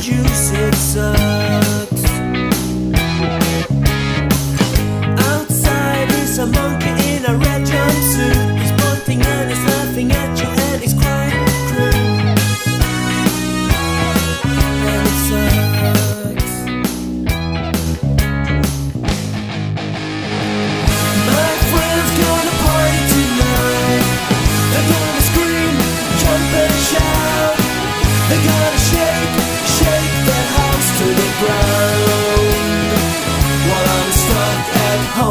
juice, it sucks. Outside is a monkey in a red jumpsuit. He's pointing and he's laughing at you, and he's it sucks. My friends gonna party tonight. They're gonna scream, jump and shout. They're gonna ground while I'm stuck at home.